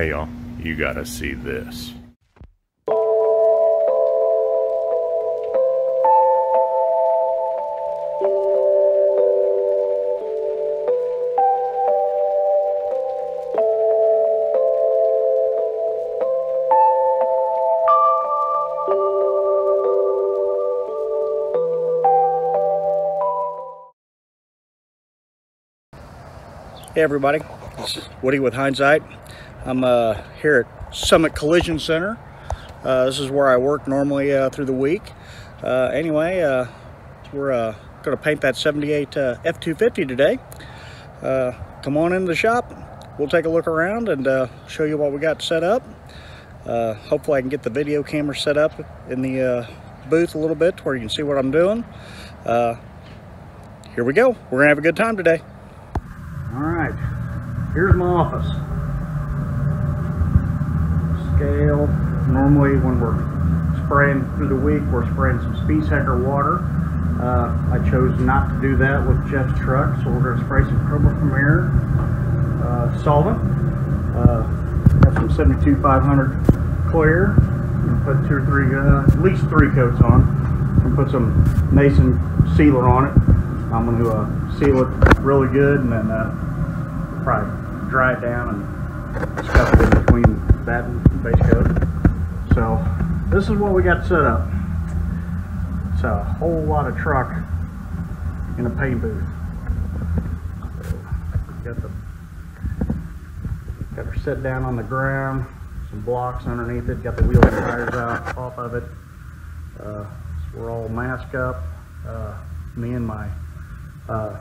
Hey y'all, you gotta see this. Hey everybody, this is Woody with Hyndzyte. I'm uh, here at Summit Collision Center. Uh, this is where I work normally uh, through the week. Uh, anyway, uh, we're uh, going to paint that 78 F250 today. come on into the shop, we'll take a look around and show you what we got set up. hopefully I can get the video camera set up in the booth a little bit where you can see what I'm doing. here we go, we're going to have a good time today. All right, here's my office. Scale. Normally when we're spraying through the week, we're spraying some Spies Hecker water. Uh, I chose not to do that with Jeff's truck, so we're gonna spray some ChromaPremier uh, solvent. Uh, got some 72500 clear. And put two or three, uh, at least three coats on. And put some Nason sealer on it. I'm going to uh, seal it really good and then uh, probably dry it down and stuff it in between and base coat. So this is what we got set up. It's a whole lot of truck in a paint booth. So got the got her set down on the ground, some blocks underneath it, got the wheels and tires out off of it. Uh, so we're all masked up. Uh, me and my uh,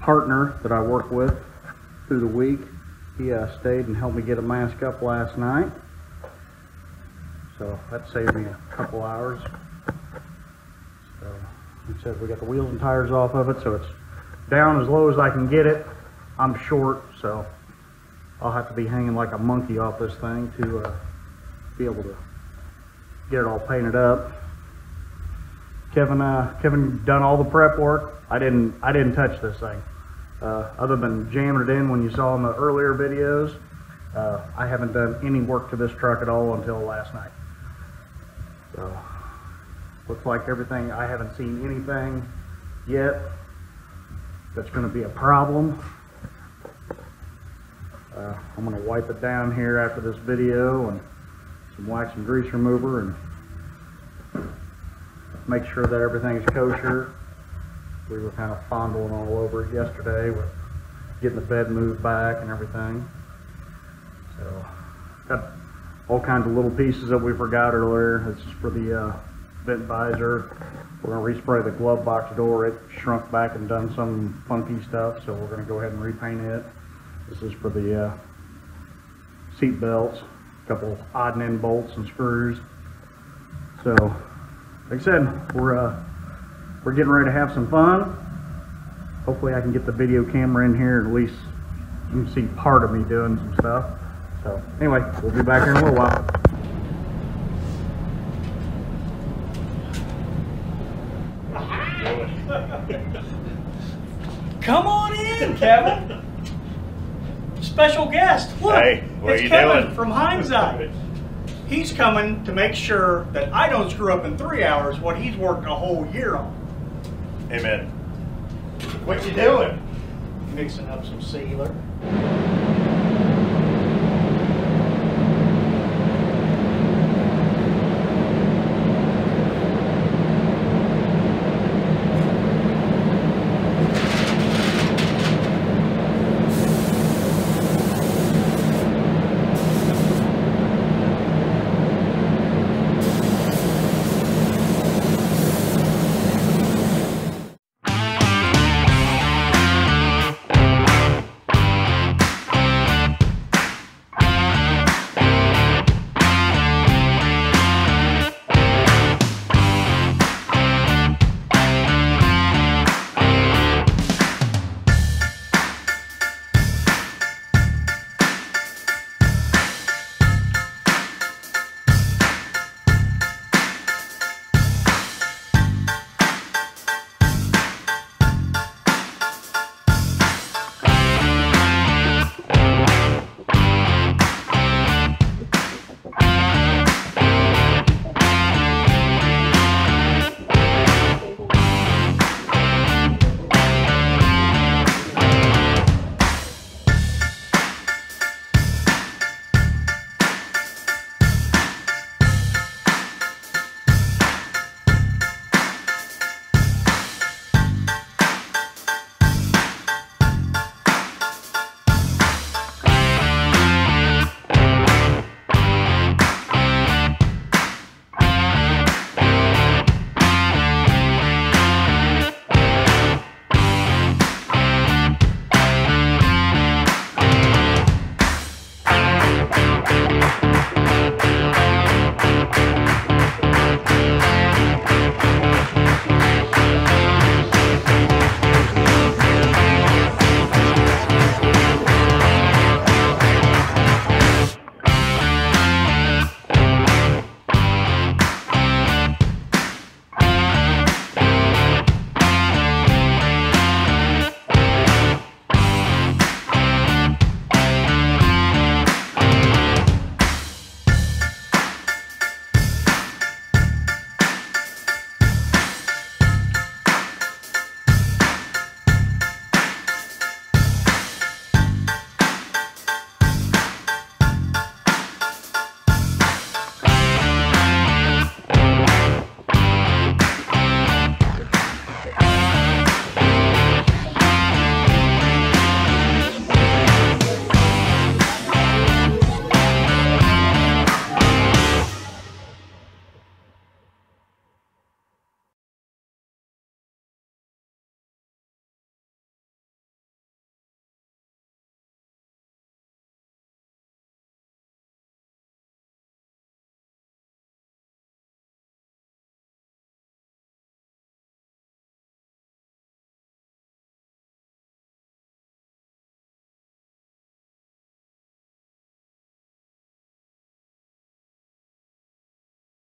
partner that I work with through the week. He uh, stayed and helped me get a mask up last night. So that saved me a couple hours. So he said we got the wheels and tires off of it, so it's down as low as I can get it. I'm short, so I'll have to be hanging like a monkey off this thing to uh, be able to get it all painted up. Kevin, uh, Kevin done all the prep work. I didn't, I didn't touch this thing. Uh, other than jamming it in when you saw in the earlier videos, uh, I haven't done any work to this truck at all until last night. So, looks like everything, I haven't seen anything yet that's going to be a problem. Uh, I'm going to wipe it down here after this video and some wax and grease remover and make sure that everything's kosher. We were kind of fondling all over it yesterday with getting the bed moved back and everything. So, got all kinds of little pieces that we forgot earlier. This is for the uh, vent visor. We're going to respray the glove box door. It shrunk back and done some funky stuff, so we're going to go ahead and repaint it. This is for the uh, seat belts, a couple odd and end bolts and screws. So like I said, we're uh, we're getting ready to have some fun. Hopefully I can get the video camera in here at least you can see part of me doing some stuff. So anyway, we'll be back here in a little while. Come on in, Kevin. Special guest. Look, hey, what it's are you Kevin doing? from Hyndzyte. He's coming to make sure that I don't screw up in three hours what he's worked a whole year on. Amen. What you doing? Mixing up some sealer.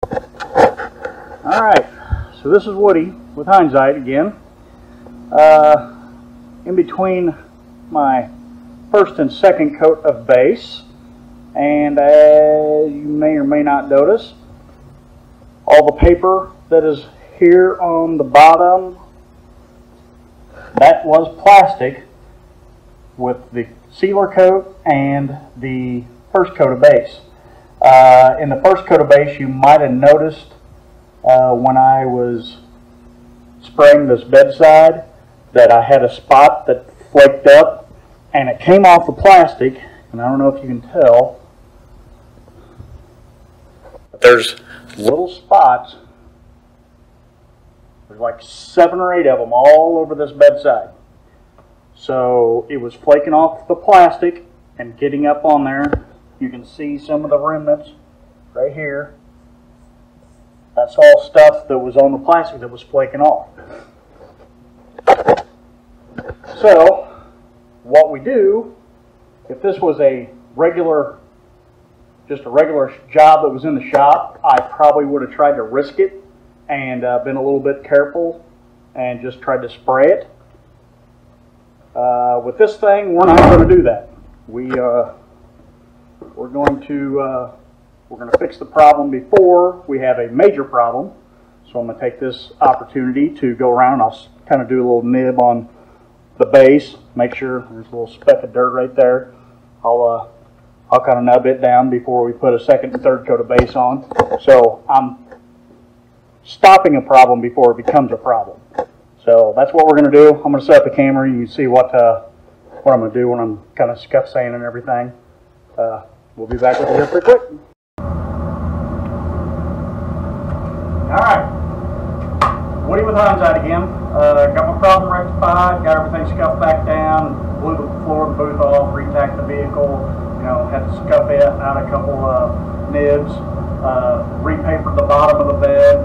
All right, so this is Woody with Hyndzyte again. Uh, in between my first and second coat of base, and as you may or may not notice, all the paper that is here on the bottom, that was plastic with the sealer coat and the first coat of base. Uh, in the first coat of base, you might have noticed uh, when I was spraying this bedside that I had a spot that flaked up and it came off the plastic and I don't know if you can tell there's little spots. There's like seven or eight of them all over this bedside. So it was flaking off the plastic and getting up on there you can see some of the remnants right here that's all stuff that was on the plastic that was flaking off. So, what we do, if this was a regular, just a regular job that was in the shop, I probably would have tried to risk it and uh, been a little bit careful and just tried to spray it. Uh, with this thing, we're not going to do that. We, uh, we're going to uh, we're going to fix the problem before we have a major problem. So I'm going to take this opportunity to go around. I'll kind of do a little nib on the base, make sure there's a little speck of dirt right there. I'll uh, I'll kind of nub it down before we put a second and third coat of base on. So I'm stopping a problem before it becomes a problem. So that's what we're going to do. I'm going to set up the camera. You can see what uh, what I'm going to do when I'm kind of scuff sanding and everything. Uh, we'll be back with you here pretty quick. All right. Woody with Hyndzyte again. Uh, got my problem rectified, got everything scuffed back down, blew the floor of the booth off, retacked the vehicle, you know, had to scuff it out a couple uh, nibs, uh, repapered the bottom of the bed,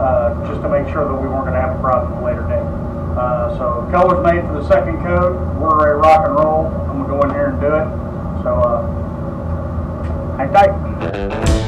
uh, just to make sure that we weren't going to have a problem later date. Uh, so color's made for the second coat. We're ready to rock and roll. I'm going to go in here and do it. So uh, 还在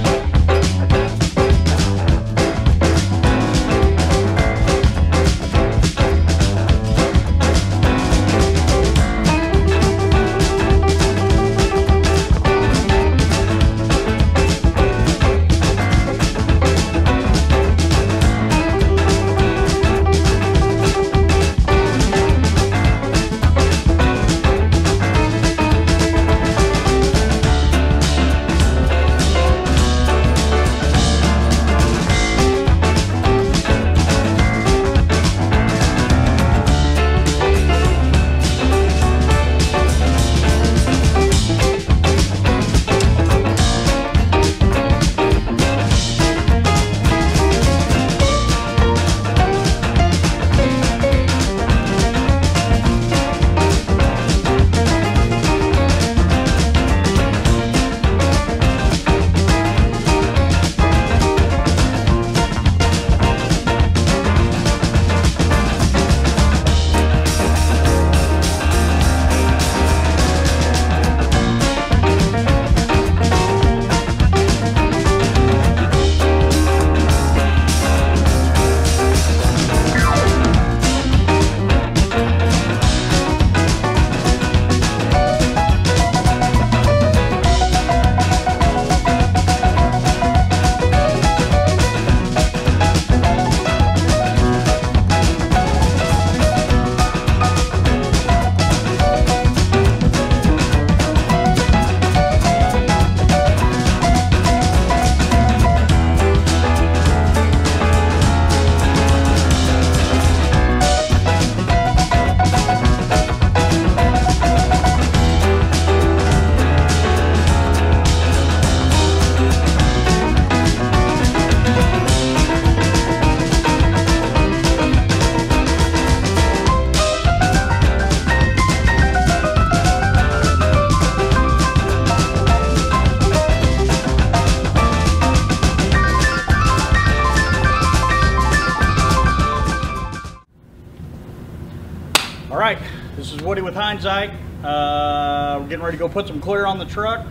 Woody with Hyndzyte. Uh, we're getting ready to go put some clear on the truck.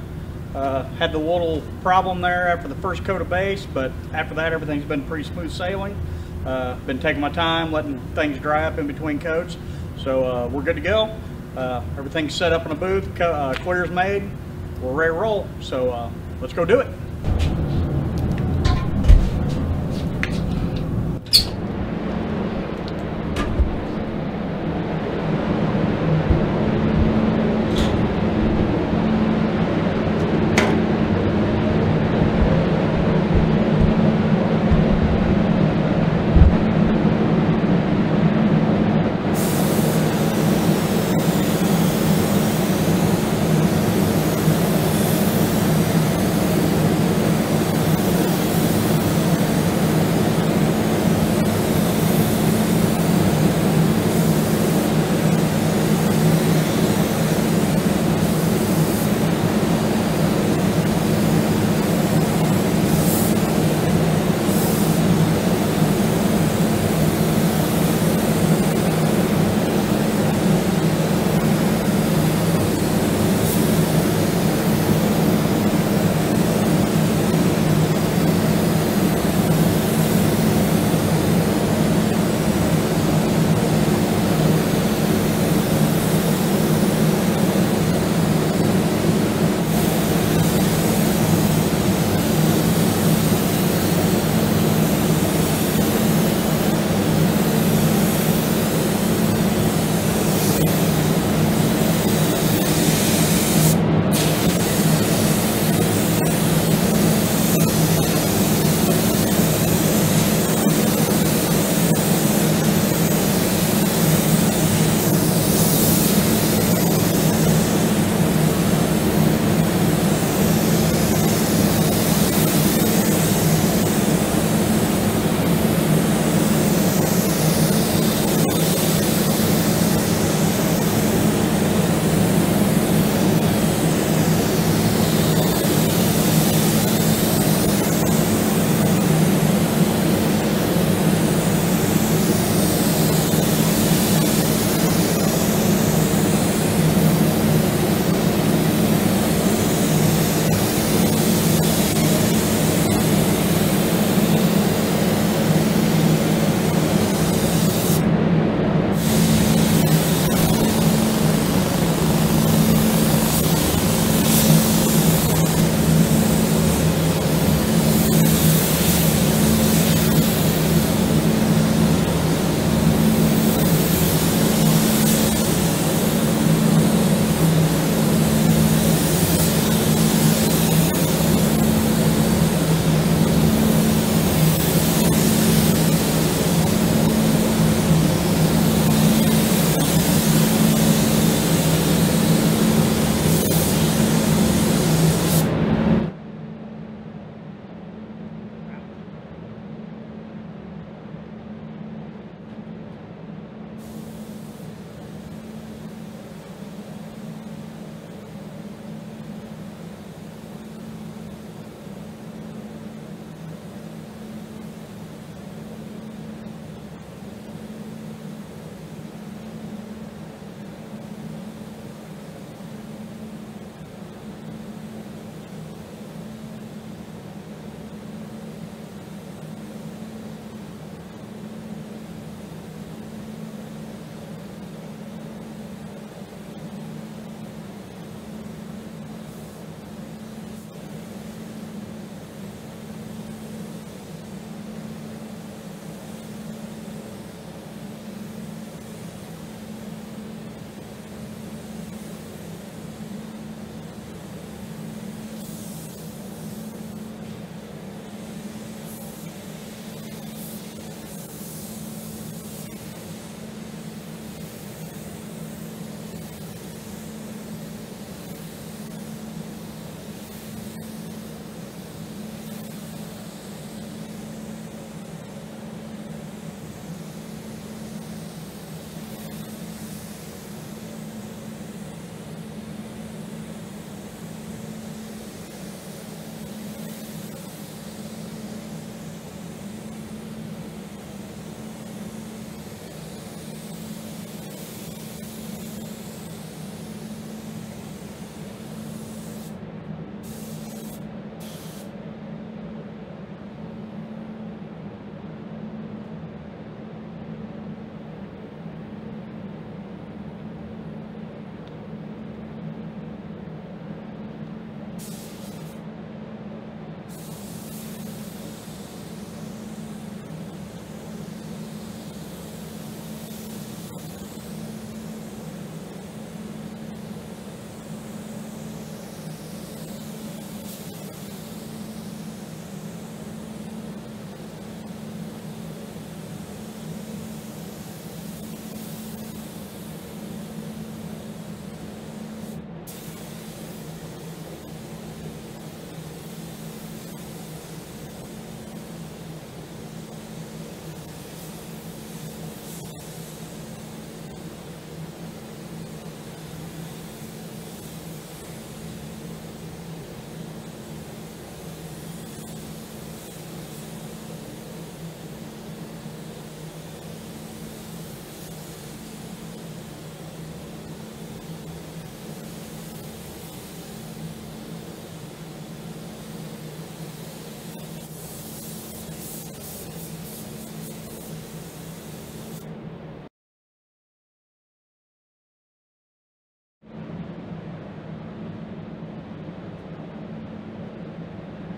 Uh, had the little problem there after the first coat of base, but after that, everything's been pretty smooth sailing. Uh, been taking my time, letting things dry up in between coats. So uh, we're good to go. Uh, everything's set up in a booth, co- uh, clear's made. We're ready to roll. So let's go do it.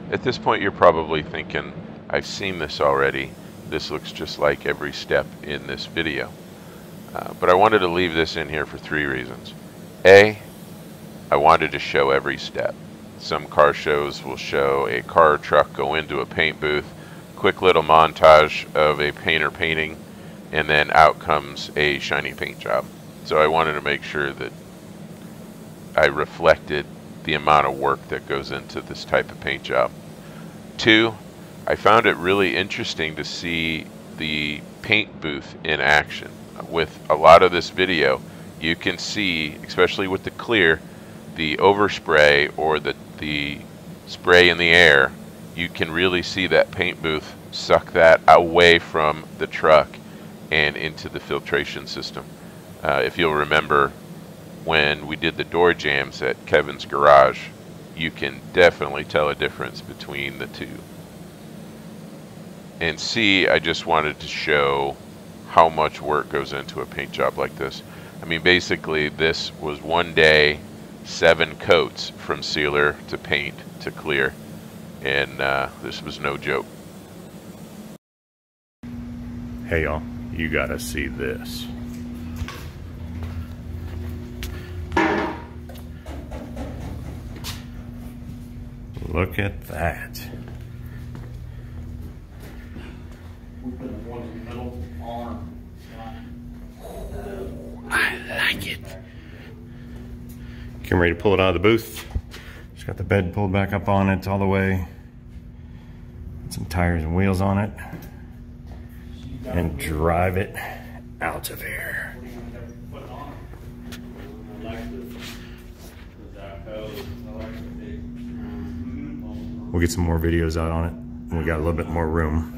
At this point, you're probably thinking, I've seen this already. This looks just like every step in this video. Uh, but I wanted to leave this in here for three reasons. A, I wanted to show every step. Some car shows will show a car or truck go into a paint booth, quick little montage of a painter painting, and then out comes a shiny paint job. So I wanted to make sure that I reflected the amount of work that goes into this type of paint job. Two, I found it really interesting to see the paint booth in action. With a lot of this video, you can see, especially with the clear, the overspray or the, the spray in the air, you can really see that paint booth suck that away from the truck and into the filtration system. Uh, if you'll remember when we did the door jambs at Kevin's garage, you can definitely tell a difference between the two. And C, I just wanted to show how much work goes into a paint job like this. I mean, basically, this was one day, seven coats from sealer to paint to clear, and uh, this was no joke. Hey, y'all, you gotta see this. Look at that. We put the ones in the middle on. I like it. Getting ready to pull it out of the booth. Just got the bed pulled back up on it all the way. Some tires and wheels on it. And drive it out of here. We'll get some more videos out on it. We got a little bit more room.